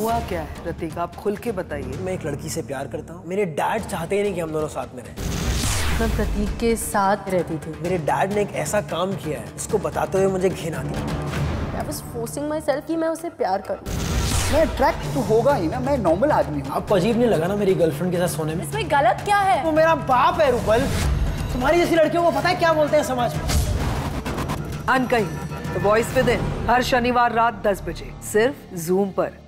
हुआ क्या है? रतिक आप खुल के बताइए। मैं एक लड़की से प्यार करता हूँ। मेरे डैड चाहते ही नहीं कि हम दोनों साथ में रहें। मैं प्रतीक के साथ रहती थी। मेरे डैड ने एक ऐसा काम किया है इसको बताते हुए मुझे घिना दिया। I was forcing myself कि मैं उसे प्यार करूँ। मैं अट्रैक्ट तो होगा ही ना मैं नॉर्मल आदमी हूँ। आपको अजीब नहीं लगा ना मेरी गर्लफ्रेंड के साथ सोने में? इसमें गलत क्या है? वो मेरा बाप है रूपल। तुम्हारी जैसी लड़कियों को पता है क्या बोलते हैं समाज में? अनकही वॉइस विद इन हर शनिवार रात 10 बजे सिर्फ़ जूम पर।